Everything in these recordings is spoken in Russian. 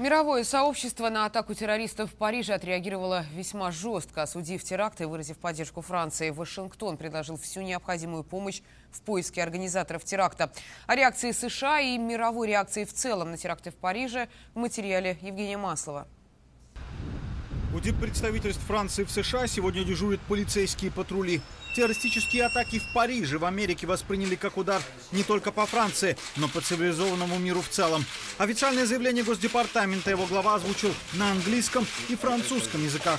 Мировое сообщество на атаку террористов в Париже отреагировало весьма жестко, осудив теракт и выразив поддержку Франции. Вашингтон предложил всю необходимую помощь в поиске организаторов теракта. О реакции США и мировой реакции в целом на теракты в Париже в материале Евгения Маслова. У диппредставительств Франции в США сегодня дежурят полицейские патрули. Террористические атаки в Париже в Америке восприняли как удар не только по Франции, но по цивилизованному миру в целом. Официальное заявление Госдепартамента его глава озвучил на английском и французском языках.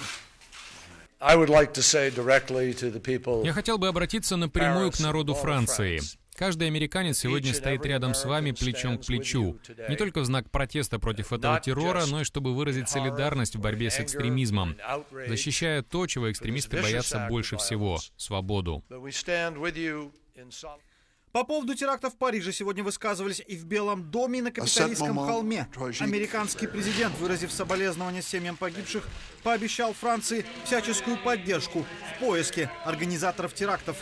Я хотел бы обратиться напрямую к народу Франции. Каждый американец сегодня стоит рядом с вами плечом к плечу. Не только в знак протеста против этого террора, но и чтобы выразить солидарность в борьбе с экстремизмом, защищая то, чего экстремисты боятся больше всего — свободу. По поводу теракта в Париже сегодня высказывались и в Белом доме, и на Капитолийском холме. Американский президент, выразив соболезнования семьям погибших, пообещал Франции всяческую поддержку в поиске организаторов терактов.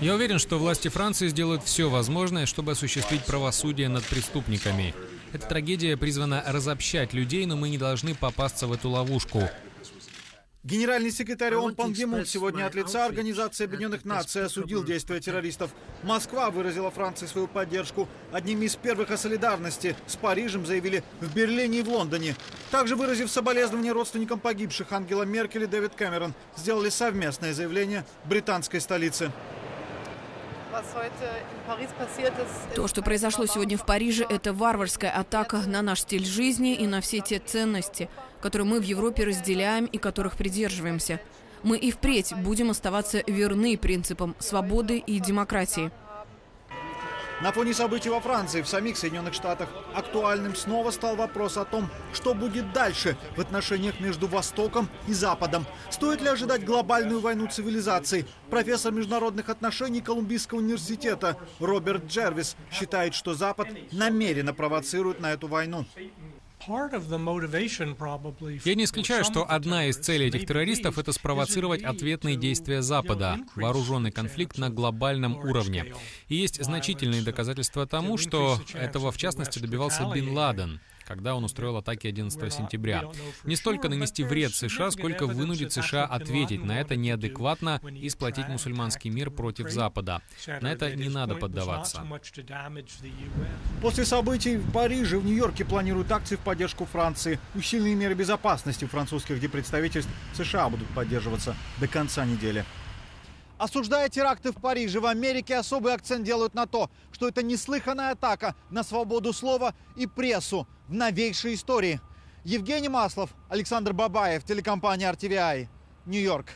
Я уверен, что власти Франции сделают все возможное, чтобы осуществить правосудие над преступниками. Эта трагедия призвана разобщать людей, но мы не должны попасться в эту ловушку. Генеральный секретарь ООН Пан Ги Мун сегодня от лица Организации Объединенных Наций осудил действия террористов. Москва выразила Франции свою поддержку. Одними из первых о солидарности с Парижем заявили в Берлине и в Лондоне. Также выразив соболезнования родственникам погибших, Ангела Меркель и Дэвид Кэмерон сделали совместное заявление в британской столице. То, что произошло сегодня в Париже, это варварская атака на наш стиль жизни и на все те ценности, которые мы в Европе разделяем и которых придерживаемся. Мы и впредь будем оставаться верны принципам свободы и демократии. На фоне событий во Франции, в самих Соединенных Штатах, актуальным снова стал вопрос о том, что будет дальше в отношениях между Востоком и Западом. Стоит ли ожидать глобальную войну цивилизаций? Профессор международных отношений Колумбийского университета Роберт Джервис считает, что Запад намеренно провоцирует на эту войну. Я не исключаю, что одна из целей этих террористов — это спровоцировать ответные действия Запада, вооруженный конфликт на глобальном уровне. И есть значительные доказательства тому, что этого, в частности, добивался Бин Ладен — когда он устроил атаки 11 сентября. Не столько нанести вред США, сколько вынудить США ответить на это неадекватно и сплотить мусульманский мир против Запада. На это не надо поддаваться. После событий в Париже, в Нью-Йорке планируют акции в поддержку Франции. Усиленные меры безопасности французских депредставительств США будут поддерживаться до конца недели. Осуждая теракты в Париже, в Америке особый акцент делают на то, что это неслыханная атака на свободу слова и прессу в новейшей истории. Евгений Маслов, Александр Бабаев, телекомпания RTVI, Нью-Йорк.